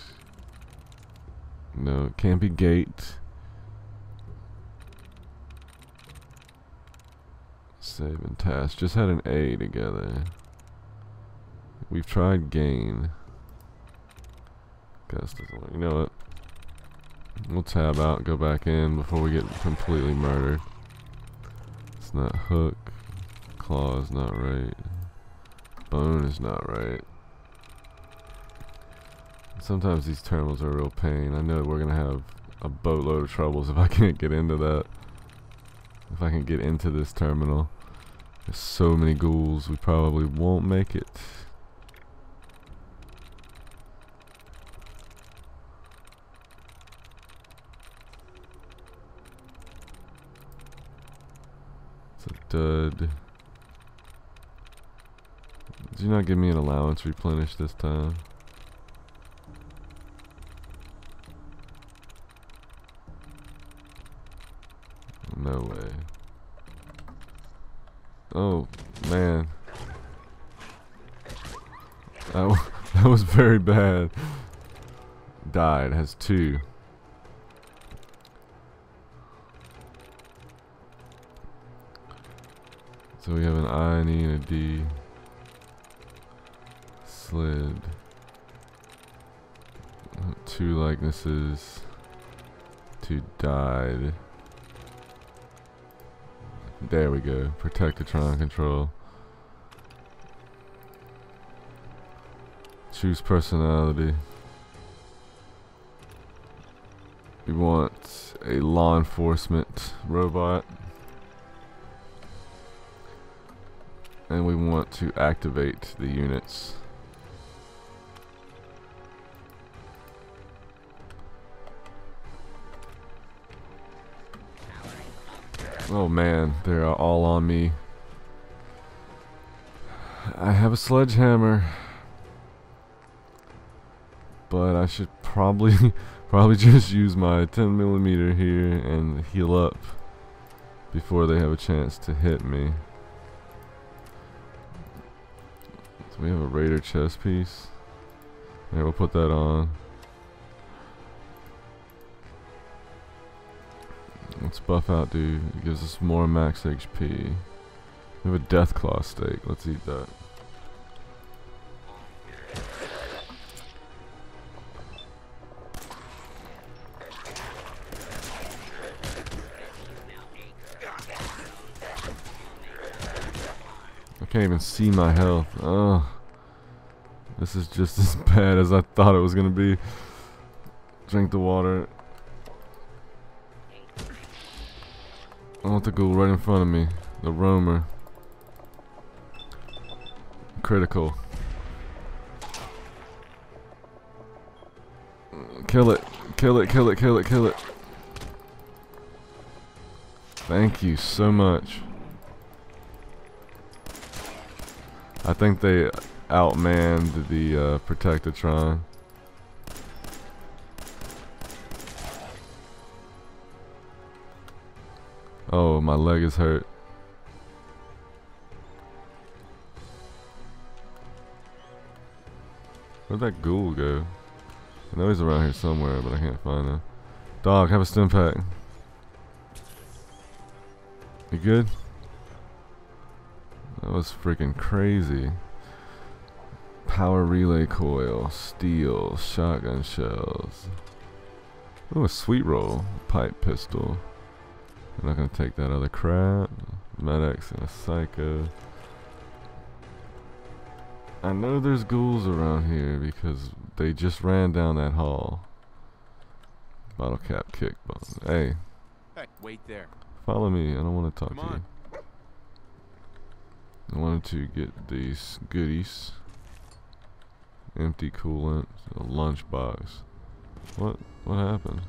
No, it can't be gate. Save and task. Just had an A together. We've tried gain. Guess doesn't work. You know what? We'll tab out, go back in before we get completely murdered. It's not hook. Claw is not right. Bone is not right. Sometimes these terminals are a real pain. I know we're gonna have a boatload of troubles if I can't get into that. If I can get into this terminal. There's so many ghouls, we probably won't make it. It's a dud. Did you not give me an allowance replenish this time? No way. Oh, man. That, that was very bad. Died. Has two. So we have an I, E, and a D. Slid. Two likenesses. Two died. There we go. Protectatron control. Choose personality. We want a law enforcement robot. And we want to activate the units. Oh man, they're all on me. I have a sledgehammer. But I should probably probably just use my 10 millimeter here and heal up before they have a chance to hit me. So we have a raider chest piece. Yeah, we'll put that on. Let's buff out dude. It gives us more max HP. We have a Deathclaw steak. Let's eat that. I can't even see my health. Oh. This is just as bad as I thought it was to be. Drink the water. I want to go right in front of me. The roamer. Critical. Kill it. Kill it, kill it, kill it, kill it. Thank you so much. I think they outmanned the uh, Protectatron. Oh, my leg is hurt. Where'd that ghoul go? I know he's around here somewhere, but I can't find him. Dog, have a stim pack. You good? That was freaking crazy. Power relay coil, steel, shotgun shells. Oh, a sweet roll, pipe pistol. I'm not gonna take that other crap. Med-X and a psycho. I know there's ghouls around here because they just ran down that hall. Bottle cap kick button. Hey. Hey, wait there. Follow me. I don't want to talk Come to on. you. I wanted to get these goodies. Empty coolant. A lunchbox. What? What happened?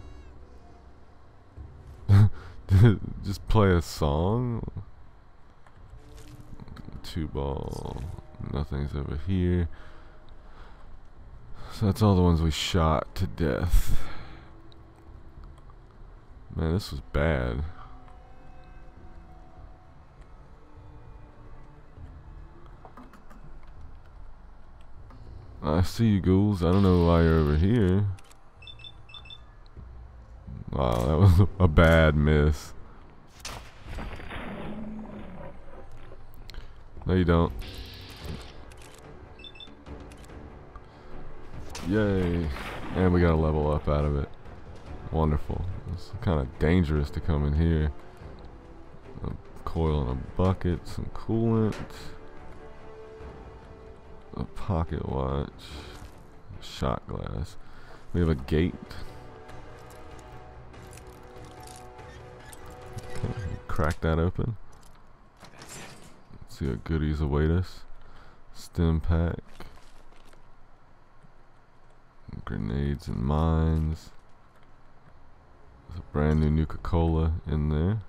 Just play a song? Two ball. Nothing's over here. So that's all the ones we shot to death. Man, this was bad. I see you ghouls. I don't know why you're over here. Wow, that was a bad miss. No, you don't. Yay. And we got a level up out of it. Wonderful. It's kind of dangerous to come in here. A coil in a bucket, some coolant a pocket watch, shot glass. We have a gate. Okay, crack that open. Let's see what goodies await us. Stim pack. Grenades and mines. There's a brand new Nuka-Cola in there.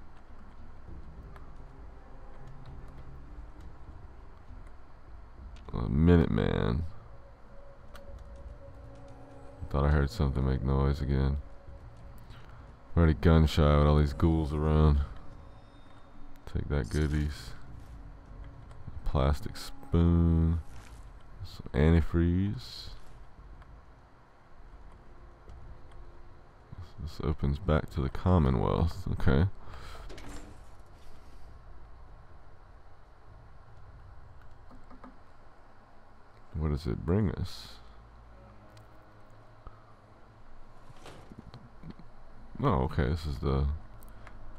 A Minuteman. Thought I heard something make noise again. Already gun shy with all these ghouls around. Take that goodies. Plastic spoon. Some antifreeze. This opens back to the Commonwealth. Okay. What does it bring us? Oh, okay, this is the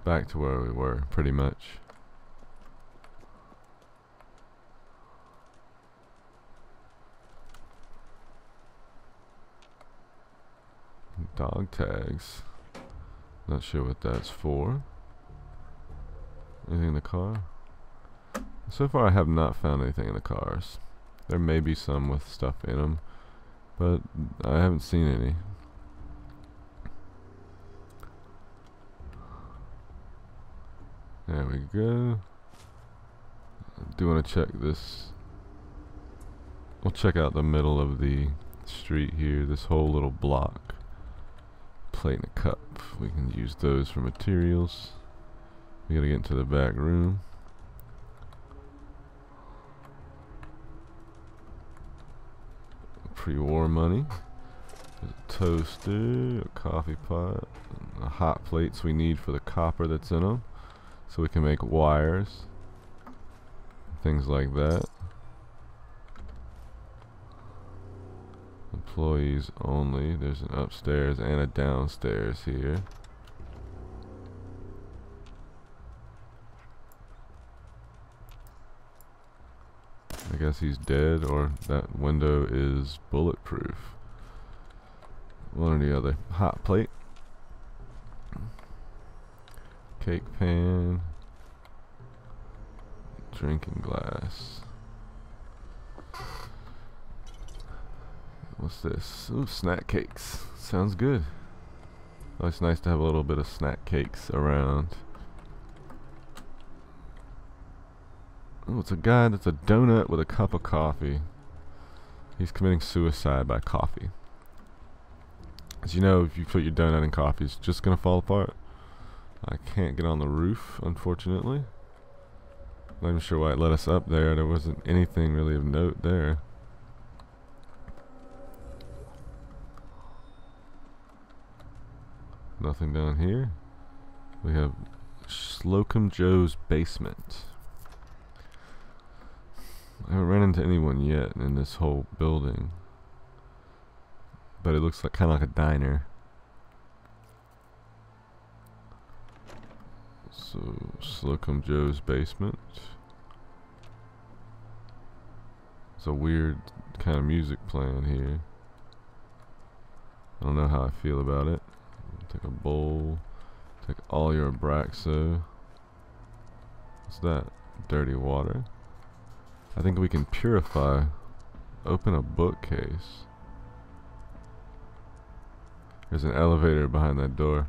back to where we were, pretty much. Dog tags. Not sure what that's for. Anything in the car? So far I have not found anything in the cars. There may be some with stuff in them, but I haven't seen any. There we go. do want to check this. We'll check out the middle of the street here, this whole little block. Plate and a cup. We can use those for materials. We gotta get into the back room. pre-war money. a toaster, a coffee pot, the hot plates we need for the copper that's in them, so we can make wires, things like that. Employees only. There's an upstairs and a downstairs here. I guess he's dead or that window is bulletproof. One or the other. Hot plate. Cake pan. Drinking glass. What's this? Ooh, snack cakes. Sounds good. It's nice to have a little bit of snack cakes around. Oh, it's a guy that's a donut with a cup of coffee. He's committing suicide by coffee. As you know, if you put your donut in coffee, it's just going to fall apart. I can't get on the roof, unfortunately. Not even sure why it let us up there. There wasn't anything really of note there. Nothing down here. We have Slocum Joe's basement. I haven't ran into anyone yet in this whole building. But it looks like kind of like a diner. So, Slocum Joe's basement. It's a weird kind of music playing here. I don't know how I feel about it. Take a bowl. Take all your Abraxo. What's that? Dirty water. I think we can purify open a bookcase. There's an elevator behind that door.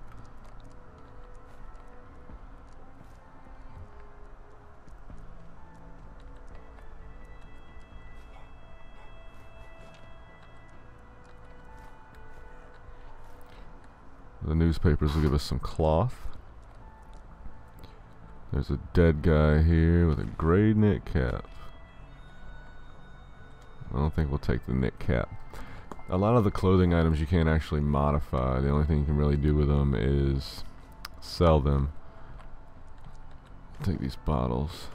The newspapers will give us some cloth. There's a dead guy here with a gray knit cap. I don't think we'll take the knit cap. A lot of the clothing items you can't actually modify. The only thing you can really do with them is sell them. Take these bottles.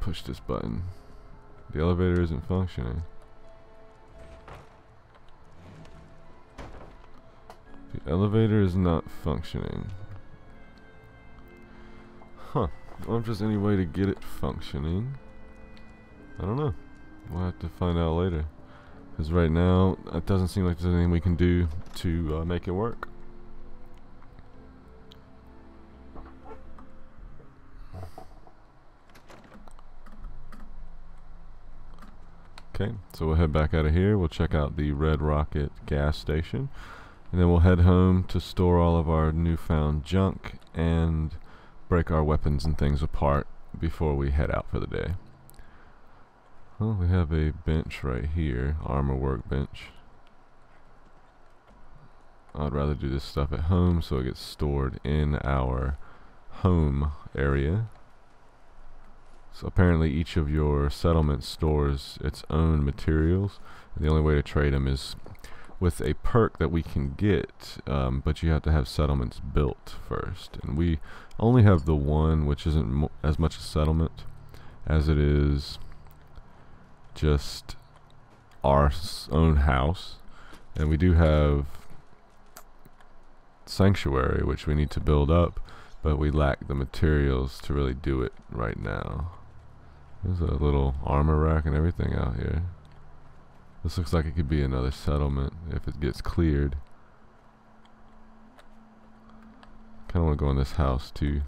Push this button. The elevator isn't functioning. Elevator is not functioning. Huh. Wonder if there's any way to get it functioning. I don't know. We'll have to find out later. Because right now, it doesn't seem like there's anything we can do to uh, make it work. Okay, so we'll head back out of here. We'll check out the Red Rocket gas station. And then we'll head home to store all of our newfound junk and break our weapons and things apart before we head out for the day. Well, we have a bench right here, armor workbench. I'd rather do this stuff at home so it gets stored in our home area. So apparently each of your settlements stores its own materials. And the only way to trade them is with a perk that we can get, um, but you have to have settlements built first. And we only have the one, which isn't as much a settlement as it is just our own house. And we do have sanctuary, which we need to build up, but we lack the materials to really do it right now. There's a little armor rack and everything out here. This looks like it could be another settlement if it gets cleared. Kinda wanna go in this house too.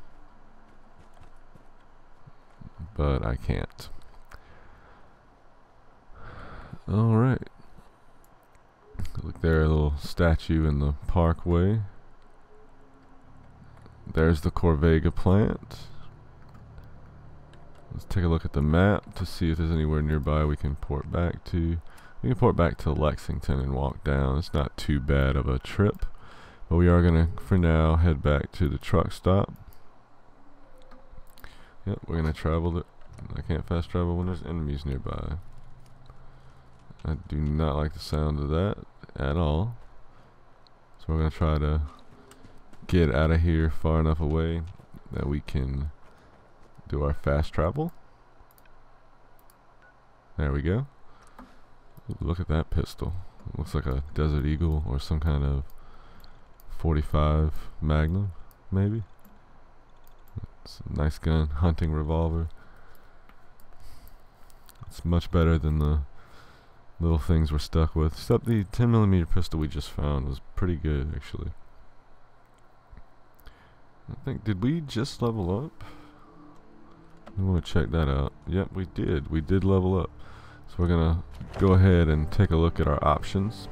But I can't. Alright. Look there, a little statue in the parkway. There's the Corvega plant. Let's take a look at the map to see if there's anywhere nearby we can port back to. We can port back to Lexington and walk down. It's not too bad of a trip. But we are going to, for now, head back to the truck stop. Yep, we're going to travel it. I can't fast travel when there's enemies nearby. I do not like the sound of that at all. So we're going to try to get out of here far enough away that we can do our fast travel. There we go. Look at that pistol. It looks like a Desert Eagle or some kind of 45 Magnum, maybe. It's a nice gun, hunting revolver. It's much better than the little things we're stuck with. Except the 10 millimeter pistol we just found was pretty good, actually. I think, did we just level up? I want to check that out. Yep, we did. We did level up. So we're going to go ahead and take a look at our options.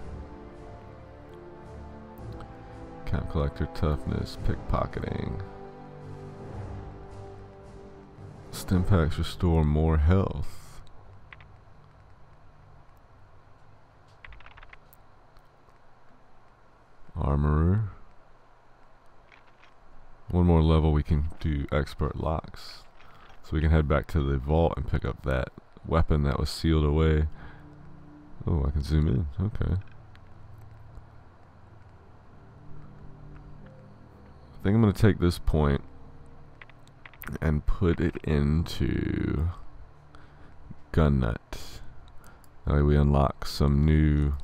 Cap collector, toughness, pickpocketing. Stimpaks restore more health. Armorer. One more level we can do expert locks. So we can head back to the vault and pick up that weapon that was sealed away. Oh, I can zoom in. Okay. I think I'm going to take this point and put it into gun nut. That way we unlock some new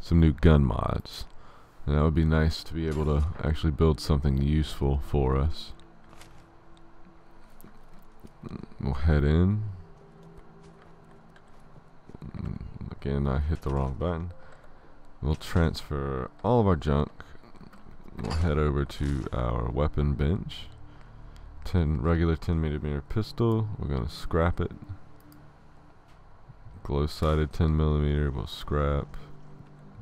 some new gun mods. And that would be nice to be able to actually build something useful for us. We'll head in. Again, I hit the wrong button. We'll transfer all of our junk. We'll head over to our weapon bench. 10 regular 10 millimeter pistol. We're gonna scrap it. Glow-sighted 10 millimeter. We'll scrap.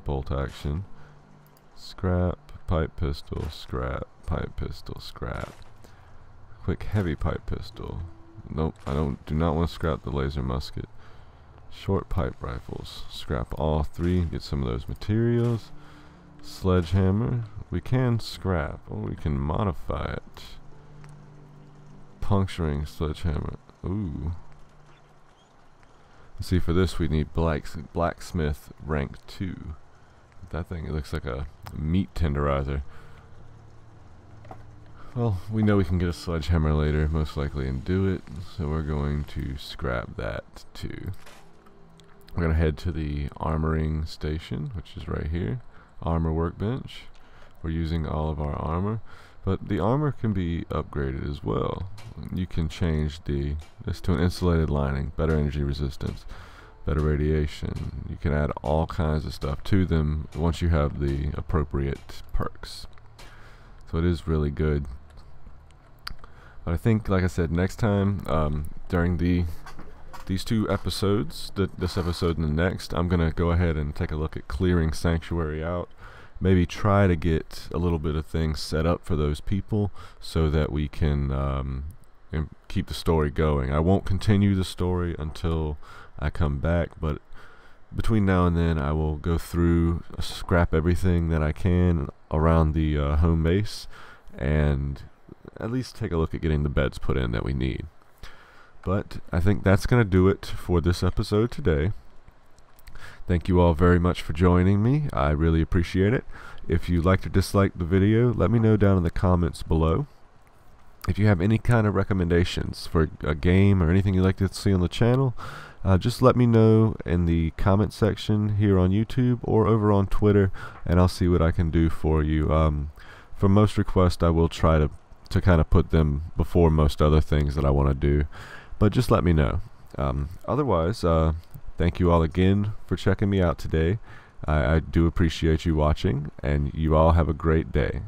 Bolt action. Scrap. Pipe pistol. Scrap. Pipe pistol. Scrap. Quick heavy pipe pistol. Nope. I don't. Do not want to scrap the laser musket. Short pipe rifles. Scrap all three. Get some of those materials. Sledgehammer. We can scrap, or we can modify it. Puncturing sledgehammer. Ooh. See, for this we need black, blacksmith rank 2. That thing, it looks like a meat tenderizer. Well, we know we can get a sledgehammer later, most likely, and do it. So we're going to scrap that too. We're going to head to the armoring station, which is right here. Armor workbench. We're using all of our armor. But the armor can be upgraded as well. You can change the this to an insulated lining, better energy resistance, better radiation. You can add all kinds of stuff to them once you have the appropriate perks. So it is really good. But I think, like I said, next time um, during the these two episodes, th this episode and the next, I'm gonna go ahead and take a look at clearing Sanctuary out maybe try to get a little bit of things set up for those people so that we can um, keep the story going. I won't continue the story until I come back, but between now and then I will go through, scrap everything that I can around the uh, home base, and at least take a look at getting the beds put in that we need. But I think that's going to do it for this episode today. Thank you all very much for joining me. I really appreciate it. If you liked or disliked the video, let me know down in the comments below. If you have any kind of recommendations for a game or anything you'd like to see on the channel, uh, just let me know in the comment section here on YouTube or over on Twitter, and I'll see what I can do for you. Um, for most requests, I will try to, to kind of put them before most other things that I want to do, but just let me know. Um, otherwise, uh, Thank you all again for checking me out today. I, I do appreciate you watching, and you all have a great day.